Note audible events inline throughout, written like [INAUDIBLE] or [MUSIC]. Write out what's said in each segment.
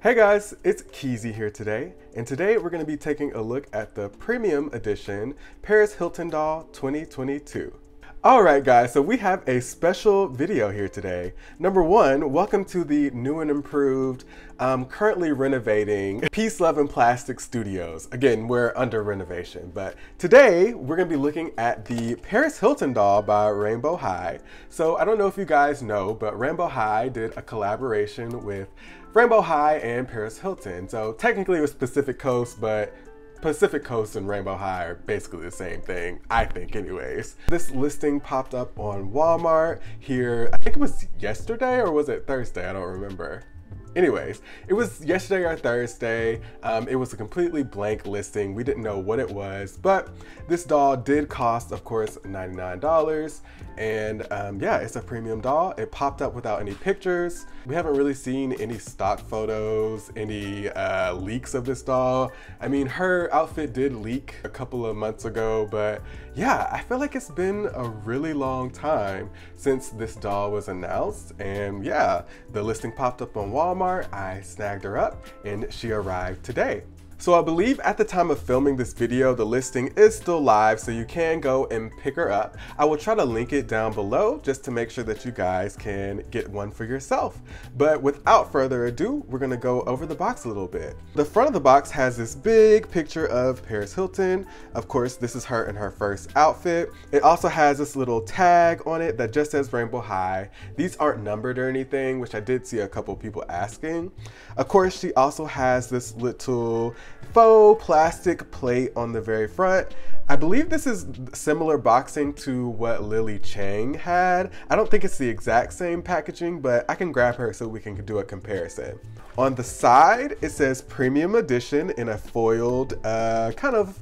Hey guys, it's Keezy here today, and today we're going to be taking a look at the premium edition Paris Hilton doll 2022. Alright guys, so we have a special video here today. Number one, welcome to the new and improved, um, currently renovating Peace, Love, and Plastic Studios. Again, we're under renovation, but today we're going to be looking at the Paris Hilton doll by Rainbow High. So I don't know if you guys know, but Rainbow High did a collaboration with Rainbow High and Paris Hilton. So technically it was Pacific Coast, but Pacific Coast and Rainbow High are basically the same thing, I think anyways. This listing popped up on Walmart here, I think it was yesterday or was it Thursday? I don't remember. Anyways, it was yesterday or Thursday. Um, it was a completely blank listing. We didn't know what it was, but this doll did cost, of course, $99. And um, yeah, it's a premium doll. It popped up without any pictures. We haven't really seen any stock photos, any uh, leaks of this doll. I mean, her outfit did leak a couple of months ago, but yeah, I feel like it's been a really long time since this doll was announced. And yeah, the listing popped up on Walmart. I snagged her up and she arrived today. So I believe at the time of filming this video, the listing is still live, so you can go and pick her up. I will try to link it down below just to make sure that you guys can get one for yourself. But without further ado, we're gonna go over the box a little bit. The front of the box has this big picture of Paris Hilton. Of course, this is her in her first outfit. It also has this little tag on it that just says Rainbow High. These aren't numbered or anything, which I did see a couple people asking. Of course, she also has this little faux plastic plate on the very front. I believe this is similar boxing to what Lily Chang had. I don't think it's the exact same packaging, but I can grab her so we can do a comparison. On the side, it says premium edition in a foiled, uh, kind of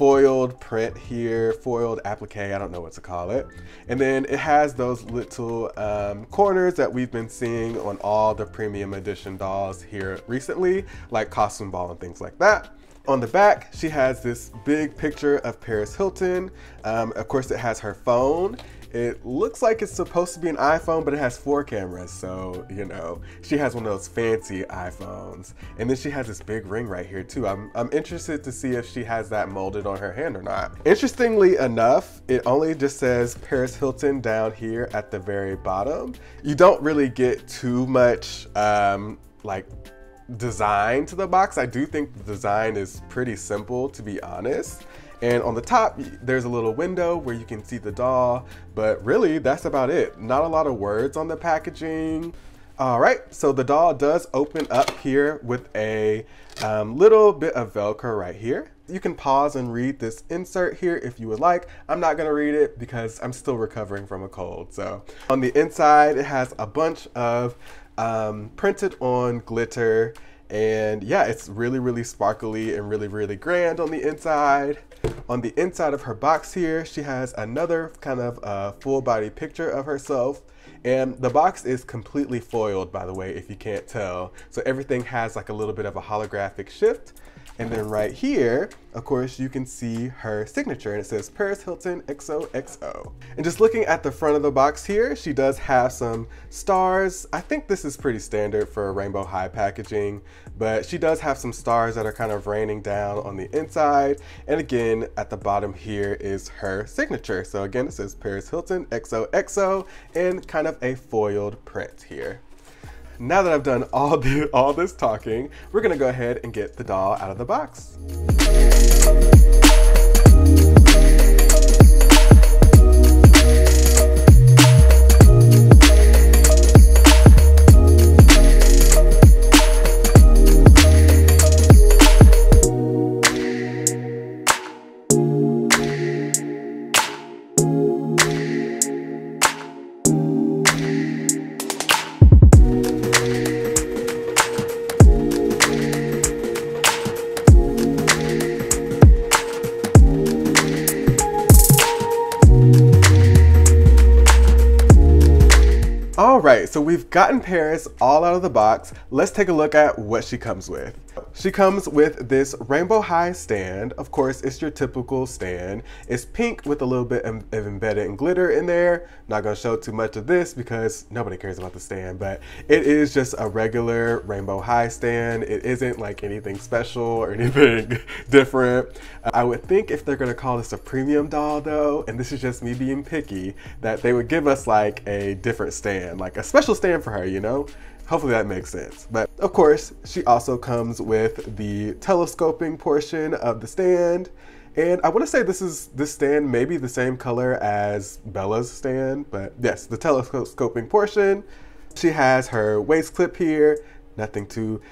foiled print here, foiled applique, I don't know what to call it. And then it has those little um, corners that we've been seeing on all the premium edition dolls here recently, like Costume Ball and things like that. On the back, she has this big picture of Paris Hilton. Um, of course, it has her phone it looks like it's supposed to be an iPhone, but it has four cameras. So, you know, she has one of those fancy iPhones. And then she has this big ring right here too. I'm, I'm interested to see if she has that molded on her hand or not. Interestingly enough, it only just says Paris Hilton down here at the very bottom. You don't really get too much um, like design to the box. I do think the design is pretty simple to be honest. And on the top, there's a little window where you can see the doll, but really that's about it. Not a lot of words on the packaging. All right, so the doll does open up here with a um, little bit of Velcro right here. You can pause and read this insert here if you would like. I'm not gonna read it because I'm still recovering from a cold. So on the inside, it has a bunch of um, printed on glitter and yeah, it's really, really sparkly and really, really grand on the inside. On the inside of her box here, she has another kind of uh, full body picture of herself. And the box is completely foiled, by the way, if you can't tell. So everything has like a little bit of a holographic shift. And then right here, of course, you can see her signature and it says Paris Hilton XOXO. And just looking at the front of the box here, she does have some stars. I think this is pretty standard for Rainbow High packaging, but she does have some stars that are kind of raining down on the inside. And again, at the bottom here is her signature. So again, it says Paris Hilton XOXO and kind of a foiled print here now that I've done all, the, all this talking, we're gonna go ahead and get the doll out of the box. All right, so we've gotten Paris all out of the box. Let's take a look at what she comes with. She comes with this Rainbow High stand. Of course, it's your typical stand. It's pink with a little bit of embedded glitter in there. Not gonna show too much of this because nobody cares about the stand, but it is just a regular Rainbow High stand. It isn't like anything special or [LAUGHS] anything different. I would think if they're gonna call this a premium doll though, and this is just me being picky, that they would give us like a different stand, like a special stand for her, you know? Hopefully that makes sense. But of course, she also comes with the telescoping portion of the stand. And I want to say this is this stand may be the same color as Bella's stand, but yes, the telescoping portion. She has her waist clip here, nothing too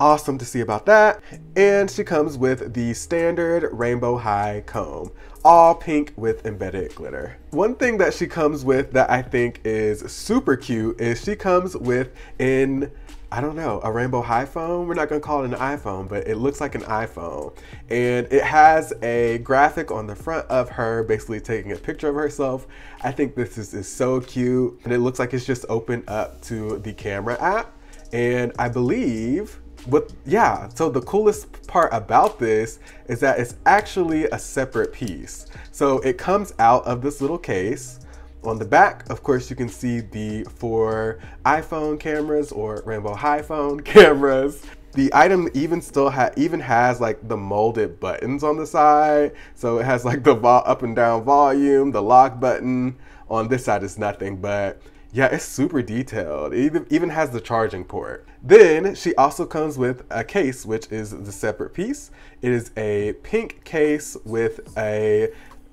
awesome to see about that. And she comes with the standard rainbow high comb, all pink with embedded glitter. One thing that she comes with that I think is super cute is she comes with in I don't know, a rainbow high phone. We're not gonna call it an iPhone, but it looks like an iPhone. And it has a graphic on the front of her basically taking a picture of herself. I think this is, is so cute. And it looks like it's just opened up to the camera app. And I believe but yeah, so the coolest part about this is that it's actually a separate piece. So it comes out of this little case. On the back, of course, you can see the four iPhone cameras or Rainbow High phone [LAUGHS] cameras. The item even still ha even has like the molded buttons on the side. So it has like the up and down volume, the lock button. On this side is nothing, but yeah, it's super detailed. It even, even has the charging port. Then she also comes with a case, which is the separate piece. It is a pink case with a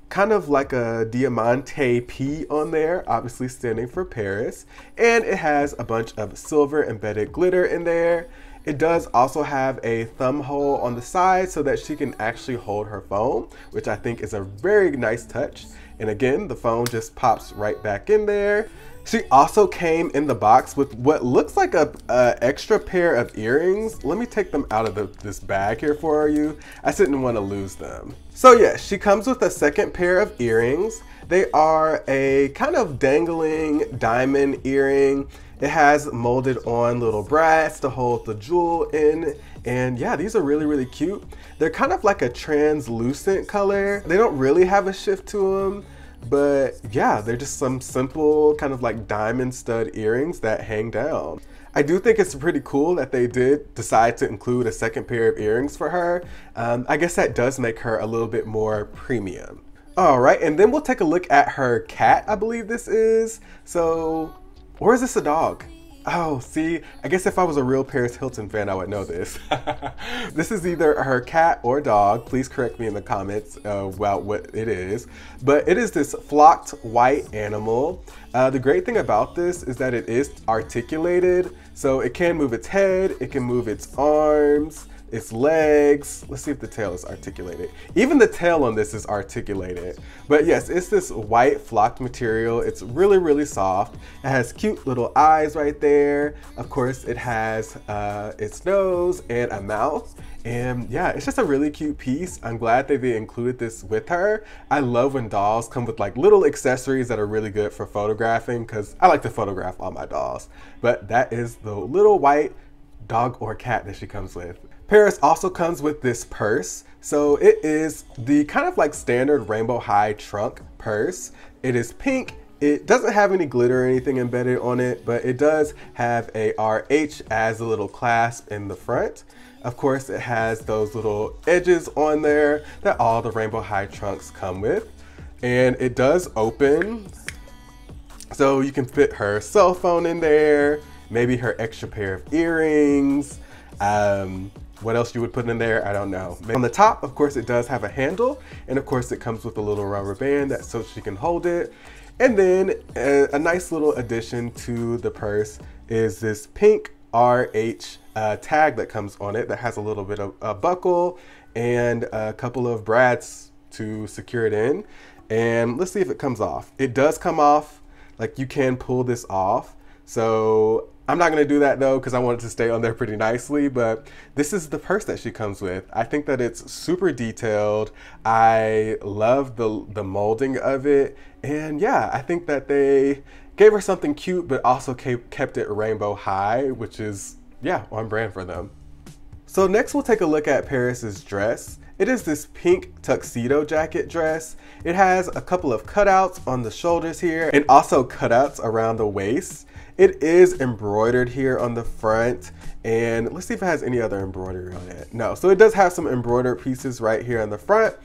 kind of like a Diamante P on there, obviously standing for Paris. And it has a bunch of silver embedded glitter in there. It does also have a thumb hole on the side so that she can actually hold her phone, which I think is a very nice touch. And again, the phone just pops right back in there. She also came in the box with what looks like a, a extra pair of earrings. Let me take them out of the, this bag here for you. I didn't want to lose them. So yeah, she comes with a second pair of earrings. They are a kind of dangling diamond earring. It has molded on little brass to hold the jewel in. And yeah, these are really, really cute. They're kind of like a translucent color. They don't really have a shift to them. But yeah, they're just some simple kind of like diamond stud earrings that hang down. I do think it's pretty cool that they did decide to include a second pair of earrings for her. Um, I guess that does make her a little bit more premium. All right, and then we'll take a look at her cat, I believe this is. So, or is this a dog? Oh, see, I guess if I was a real Paris Hilton fan, I would know this. [LAUGHS] this is either her cat or dog. Please correct me in the comments uh, about what it is. But it is this flocked white animal. Uh, the great thing about this is that it is articulated. So it can move its head, it can move its arms, its legs. Let's see if the tail is articulated. Even the tail on this is articulated. But yes, it's this white flocked material. It's really, really soft. It has cute little eyes right there. Of course, it has uh, its nose and a mouth. And yeah, it's just a really cute piece. I'm glad that they included this with her. I love when dolls come with like little accessories that are really good for photographing because I like to photograph all my dolls. But that is the little white dog or cat that she comes with. Paris also comes with this purse. So it is the kind of like standard rainbow high trunk purse. It is pink. It doesn't have any glitter or anything embedded on it, but it does have a RH as a little clasp in the front. Of course, it has those little edges on there that all the rainbow high trunks come with. And it does open, so you can fit her cell phone in there, maybe her extra pair of earrings, um, what else you would put in there, I don't know. On the top, of course, it does have a handle, and of course it comes with a little rubber band that so she can hold it. And then a, a nice little addition to the purse is this pink RH uh, tag that comes on it that has a little bit of a buckle and a couple of brads to secure it in. And let's see if it comes off. It does come off, like you can pull this off. So I'm not gonna do that though because I want it to stay on there pretty nicely, but this is the purse that she comes with. I think that it's super detailed. I love the, the molding of it. And yeah, I think that they gave her something cute, but also kept it rainbow high, which is, yeah, on brand for them. So next we'll take a look at Paris's dress. It is this pink tuxedo jacket dress. It has a couple of cutouts on the shoulders here and also cutouts around the waist. It is embroidered here on the front and let's see if it has any other embroidery on it. No, so it does have some embroidered pieces right here on the front.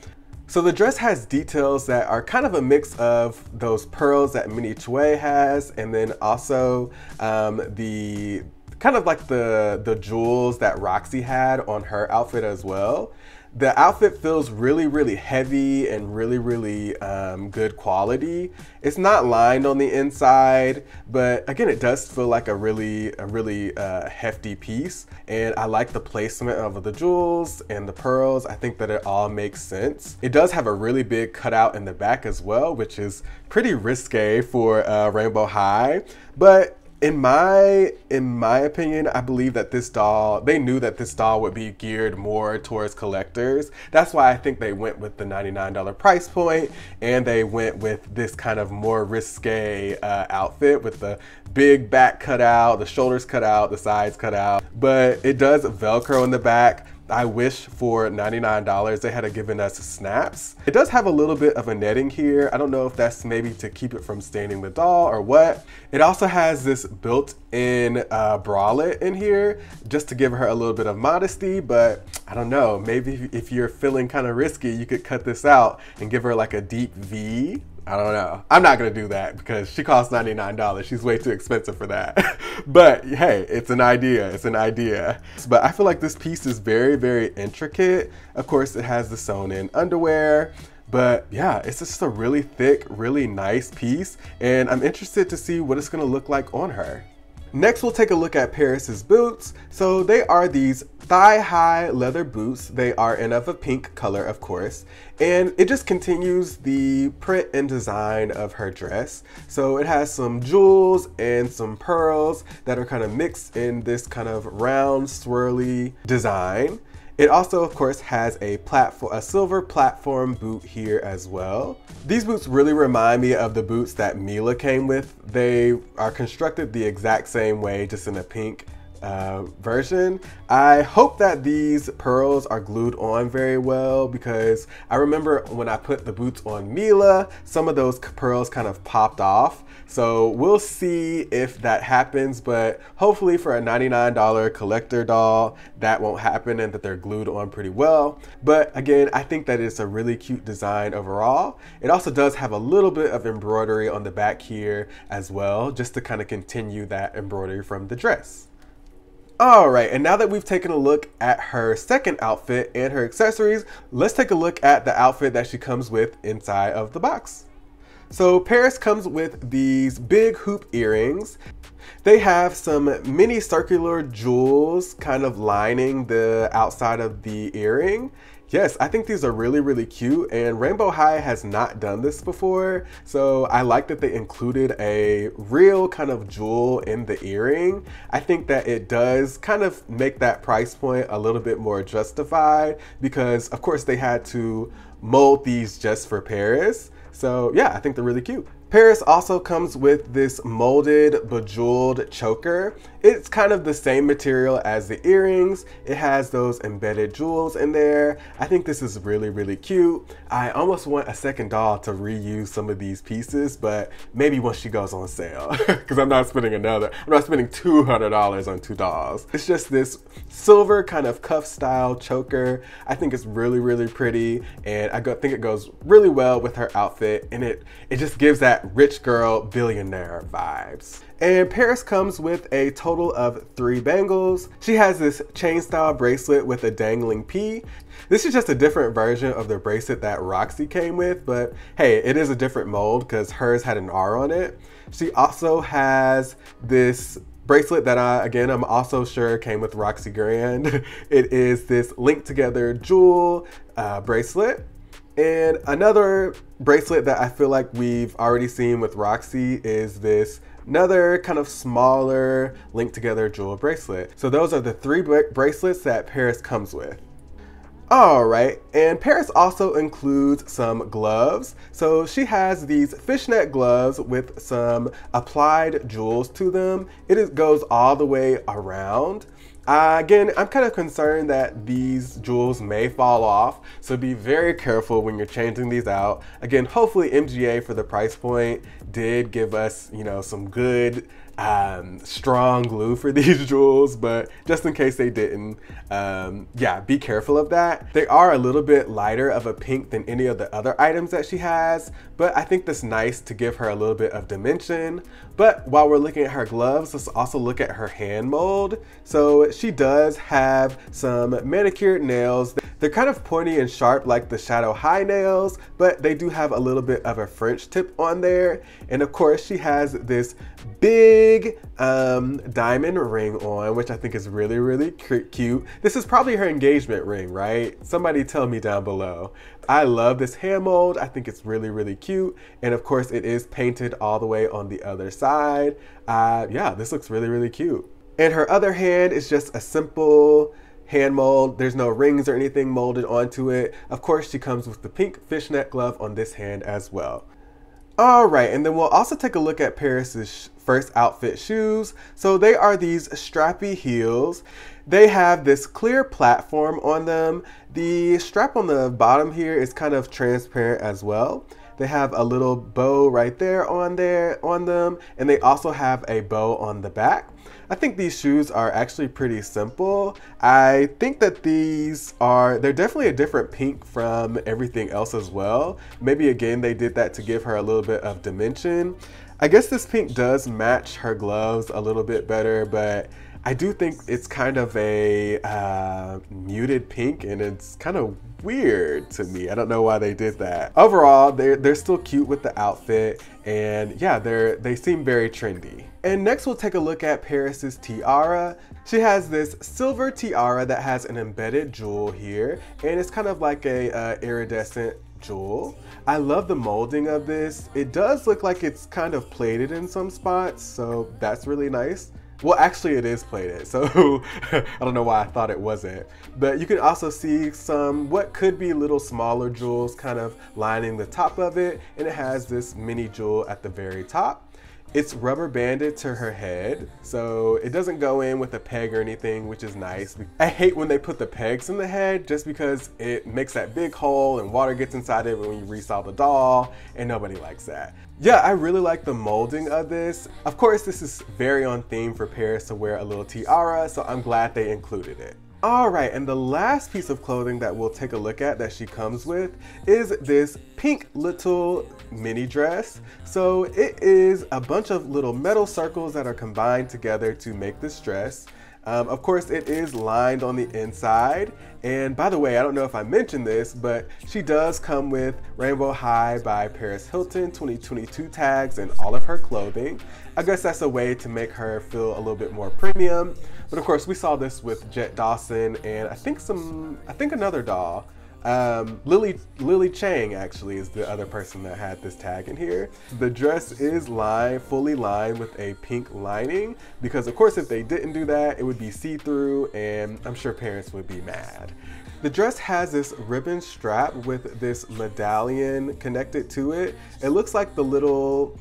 So the dress has details that are kind of a mix of those pearls that Mini Chue has and then also um, the kind of like the, the jewels that Roxie had on her outfit as well. The outfit feels really, really heavy and really, really um, good quality. It's not lined on the inside, but again, it does feel like a really, a really uh, hefty piece. And I like the placement of the jewels and the pearls. I think that it all makes sense. It does have a really big cutout in the back as well, which is pretty risque for uh, Rainbow High. But in my in my opinion i believe that this doll they knew that this doll would be geared more towards collectors. That's why i think they went with the $99 price point and they went with this kind of more risque uh, outfit with the big back cut out the shoulders cut out the sides cut out. But it does velcro in the back I wish for $99 they had a given us snaps. It does have a little bit of a netting here. I don't know if that's maybe to keep it from staining the doll or what. It also has this built-in uh, bralette in here just to give her a little bit of modesty, but I don't know, maybe if you're feeling kind of risky, you could cut this out and give her like a deep V I don't know. I'm not gonna do that because she costs $99. She's way too expensive for that. [LAUGHS] but hey, it's an idea. It's an idea. But I feel like this piece is very, very intricate. Of course, it has the sewn in underwear. But yeah, it's just a really thick, really nice piece. And I'm interested to see what it's gonna look like on her. Next, we'll take a look at Paris's boots. So they are these thigh-high leather boots. They are in of a pink color, of course. And it just continues the print and design of her dress. So it has some jewels and some pearls that are kind of mixed in this kind of round, swirly design. It also, of course, has a platform, a silver platform boot here as well. These boots really remind me of the boots that Mila came with. They are constructed the exact same way, just in a pink uh, version. I hope that these pearls are glued on very well because I remember when I put the boots on Mila, some of those pearls kind of popped off. So we'll see if that happens, but hopefully for a $99 collector doll, that won't happen and that they're glued on pretty well. But again, I think that it's a really cute design overall. It also does have a little bit of embroidery on the back here as well, just to kind of continue that embroidery from the dress. All right, and now that we've taken a look at her second outfit and her accessories, let's take a look at the outfit that she comes with inside of the box. So Paris comes with these big hoop earrings. They have some mini circular jewels kind of lining the outside of the earring. Yes, I think these are really, really cute and Rainbow High has not done this before. So I like that they included a real kind of jewel in the earring. I think that it does kind of make that price point a little bit more justified because of course they had to mold these just for Paris. So yeah, I think they're really cute. Paris also comes with this molded bejeweled choker. It's kind of the same material as the earrings. It has those embedded jewels in there. I think this is really, really cute. I almost want a second doll to reuse some of these pieces, but maybe once she goes on sale, [LAUGHS] because I'm not spending another, I'm not spending $200 on two dolls. It's just this silver kind of cuff style choker. I think it's really, really pretty, and I think it goes really well with her outfit, and it, it just gives that rich girl billionaire vibes. And Paris comes with a total of three bangles. She has this chain style bracelet with a dangling P. This is just a different version of the bracelet that Roxie came with, but hey, it is a different mold because hers had an R on it. She also has this bracelet that I, again, I'm also sure came with Roxie Grand. [LAUGHS] it is this linked together jewel uh, bracelet. And another bracelet that I feel like we've already seen with Roxie is this another kind of smaller linked together jewel bracelet. So those are the three bracelets that Paris comes with. All right, and Paris also includes some gloves. So she has these fishnet gloves with some applied jewels to them. It is, goes all the way around. Uh, again, I'm kind of concerned that these jewels may fall off, so be very careful when you're changing these out. Again, hopefully MGA for the price point did give us, you know, some good um, strong glue for [LAUGHS] these jewels, but just in case they didn't, um, yeah, be careful of that. They are a little bit lighter of a pink than any of the other items that she has, but I think that's nice to give her a little bit of dimension. But while we're looking at her gloves, let's also look at her hand mold. So she does have some manicured nails. They're kind of pointy and sharp like the Shadow High nails, but they do have a little bit of a French tip on there. And of course, she has this big um, diamond ring on, which I think is really, really cute. This is probably her engagement ring, right? Somebody tell me down below. I love this hand mold. I think it's really, really cute. And of course, it is painted all the way on the other side. Uh, yeah, this looks really, really cute. And her other hand is just a simple hand mold. There's no rings or anything molded onto it. Of course, she comes with the pink fishnet glove on this hand as well. All right, and then we'll also take a look at Paris's first outfit shoes. So they are these strappy heels. They have this clear platform on them. The strap on the bottom here is kind of transparent as well. They have a little bow right there on there on them, and they also have a bow on the back. I think these shoes are actually pretty simple. I think that these are, they're definitely a different pink from everything else as well. Maybe again, they did that to give her a little bit of dimension. I guess this pink does match her gloves a little bit better, but I do think it's kind of a uh, muted pink and it's kind of weird to me. I don't know why they did that. Overall, they're, they're still cute with the outfit and yeah, they're, they seem very trendy. And next we'll take a look at Paris's tiara. She has this silver tiara that has an embedded jewel here and it's kind of like a uh, iridescent jewel. I love the molding of this. It does look like it's kind of plated in some spots, so that's really nice. Well, actually it is plated, so [LAUGHS] I don't know why I thought it wasn't. But you can also see some what could be little smaller jewels kind of lining the top of it, and it has this mini jewel at the very top. It's rubber banded to her head, so it doesn't go in with a peg or anything, which is nice. I hate when they put the pegs in the head just because it makes that big hole and water gets inside it when you resell the doll, and nobody likes that. Yeah, I really like the molding of this. Of course, this is very on theme for Paris to wear a little tiara, so I'm glad they included it. All right, and the last piece of clothing that we'll take a look at that she comes with is this pink little mini dress. So it is a bunch of little metal circles that are combined together to make this dress. Um, of course, it is lined on the inside. And by the way, I don't know if I mentioned this, but she does come with Rainbow High by Paris Hilton 2022 tags and all of her clothing. I guess that's a way to make her feel a little bit more premium. But of course, we saw this with Jett Dawson and I think some, I think another doll. Um, Lily Lily Chang actually is the other person that had this tag in here. The dress is lined, fully lined with a pink lining because of course if they didn't do that, it would be see-through and I'm sure parents would be mad. The dress has this ribbon strap with this medallion connected to it. It looks like the little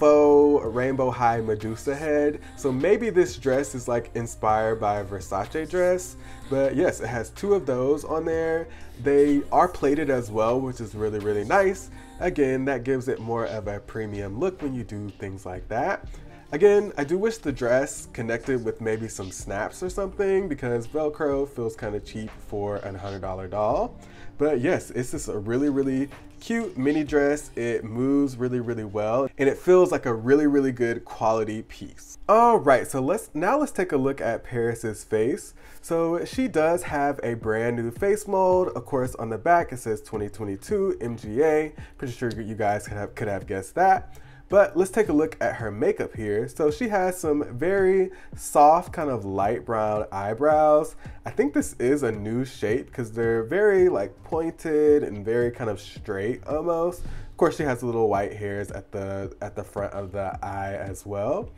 faux rainbow high Medusa head. So maybe this dress is like inspired by a Versace dress. But yes, it has two of those on there. They are plated as well, which is really, really nice. Again, that gives it more of a premium look when you do things like that. Again, I do wish the dress connected with maybe some snaps or something because Velcro feels kind of cheap for a $100 doll. But yes, it's just a really, really cute mini dress. It moves really, really well, and it feels like a really, really good quality piece. All right, so let's now let's take a look at Paris's face. So she does have a brand new face mold. Of course, on the back it says 2022 MGA. Pretty sure you guys could have could have guessed that. But let's take a look at her makeup here. So she has some very soft, kind of light brown eyebrows. I think this is a new shape because they're very like pointed and very kind of straight almost. Of course, she has little white hairs at the at the front of the eye as well.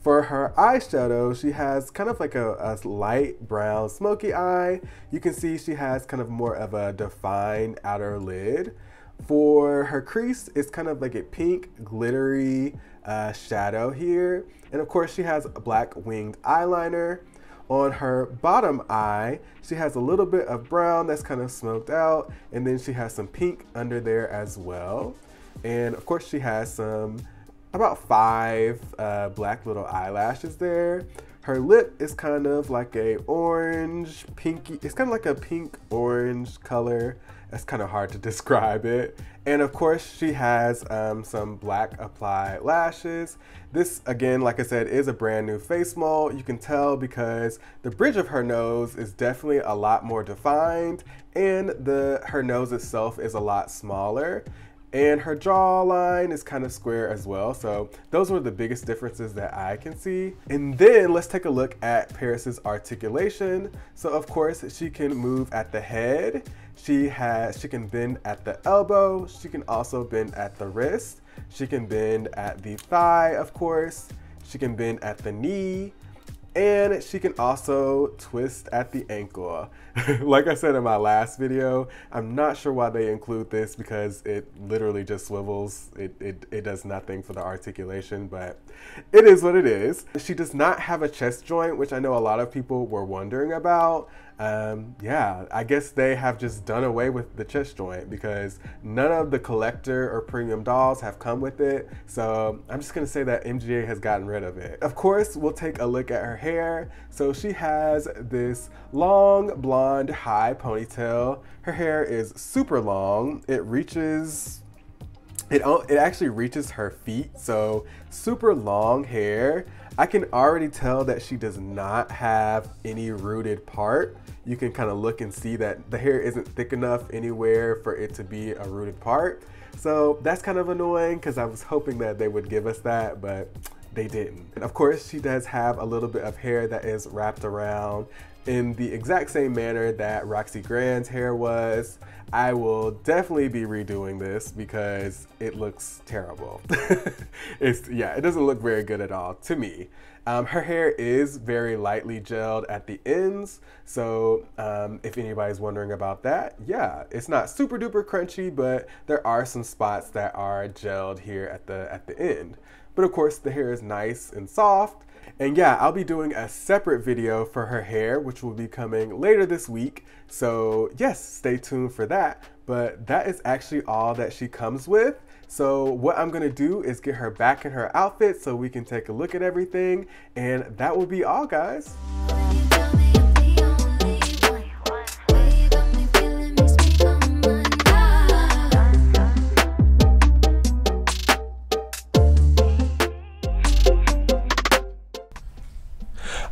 For her eyeshadow, she has kind of like a, a, light brown smoky eye. You can see she has kind of more of a defined outer lid. For her crease, it's kind of like a pink glittery uh, shadow here. And of course she has a black winged eyeliner. on her bottom eye, she has a little bit of brown that's kind of smoked out, and then she has some pink under there as well. And of course, she has some about five uh, black little eyelashes there. Her lip is kind of like a orange, pinky, it's kind of like a pink orange color. That's kind of hard to [LAUGHS] describe it. And of course, she has um, some black applied lashes. This, again, like I said, is a brand new face mold. You can tell because the bridge of her nose is definitely a lot more defined and the her nose itself is a lot smaller and her jawline is kind of square as well. So those were the biggest differences that I can see. And then let's take a look at Paris's articulation. So of course she can move at the head. She has, she can bend at the elbow. She can also bend at the wrist. She can bend at the thigh, of course. She can bend at the knee and she can also twist at the ankle. [LAUGHS] like I said in my last video, I'm not sure why they include this because it literally just swivels. It, it, it does nothing for the articulation, but it is what it is. She does not have a chest joint, which I know a lot of people were wondering about um, yeah, I guess they have just done away with the chest joint because none of the collector or premium dolls have come with it. So I'm just gonna say that MGA has gotten rid of it. Of course, we'll take a look at her hair. So she has this long blonde high ponytail. Her hair is super long. It reaches it, it actually reaches her feet, so super long hair. I can already tell that she does not have any rooted part you can kind of look and see that the hair isn't thick enough anywhere for it to be a rooted part. So that's kind of annoying because I was hoping that they would give us that, but they didn't. And of course, she does have a little bit of hair that is wrapped around in the exact same manner that Roxie Grand's hair was. I will definitely be redoing this because it looks terrible. [LAUGHS] it's yeah, it doesn't look very good at all to me. Um, her hair is very lightly gelled at the ends, so um, if anybody's wondering about that, yeah, it's not super duper crunchy, but there are some spots that are gelled here at the at the end. But of course, the hair is nice and soft. And yeah, I'll be doing a separate video for her hair, which will be coming later this week. So yes, stay tuned for that. But that is actually all that she comes with. So what I'm gonna do is get her back in her outfit so we can take a look at everything. And that will be all, guys.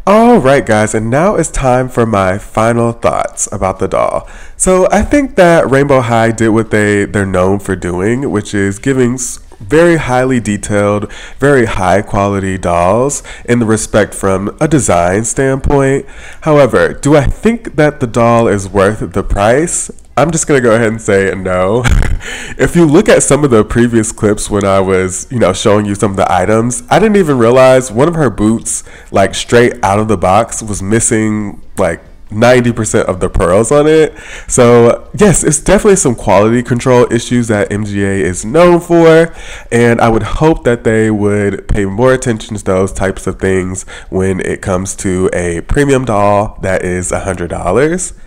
Alright guys, and now it's time for my final thoughts about the doll. So I think that Rainbow High did what they, they're known for doing, which is giving very highly detailed, very high quality dolls in the respect from a design standpoint. However, do I think that the doll is worth the price? I'm just gonna go ahead and say no. [LAUGHS] if you look at some of the previous clips when I was, you know, showing you some of the items, I didn't even realize one of her boots, like straight out of the box, was missing like 90% of the pearls on it. So, yes, it's definitely some quality control issues that MGA is known for. And I would hope that they would pay more attention to those types of things when it comes to a premium doll that is $100.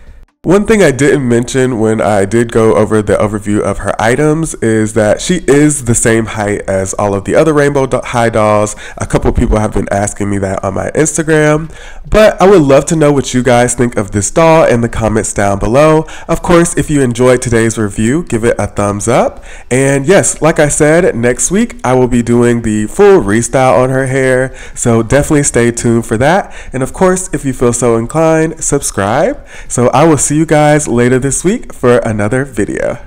One thing I didn't mention when I did go over the overview of her items is that she is the same height as all of the other Rainbow High dolls. A couple people have been asking me that on my Instagram, but I would love to know what you guys think of this doll in the comments down below. Of course, if you enjoyed today's review, give it a thumbs up. And yes, like I said, next week I will be doing the full restyle on her hair, so definitely stay tuned for that. And of course, if you feel so inclined, subscribe. So I will see you guys later this week for another video.